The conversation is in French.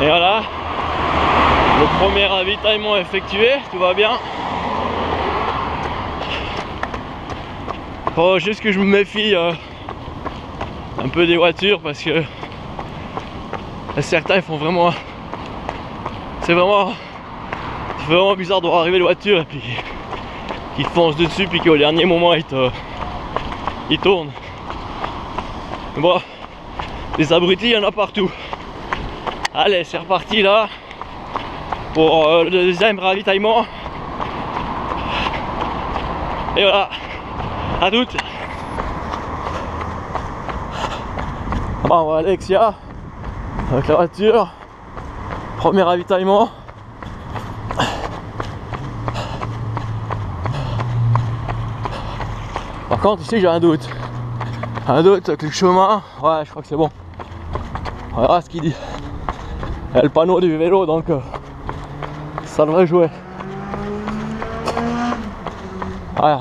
Et voilà, le premier ravitaillement effectué, tout va bien. Faut juste que je me méfie euh, un peu des voitures parce que certains ils font vraiment. C'est vraiment. C'est vraiment bizarre de voir arriver les voitures et puis te foncent dessus puis qu'au dernier moment ils te. ils tournent. Bon, les abrutis il y en a partout. Allez, c'est reparti là pour euh, le deuxième ravitaillement. Et voilà, à toutes. Bon, on Alexia avec la voiture. Premier ravitaillement. Par contre, ici j'ai un doute. Un doute avec le chemin. Ouais, je crois que c'est bon. On verra ce qu'il dit. Il y a le panneau du vélo donc euh, ça devrait jouer. Voilà.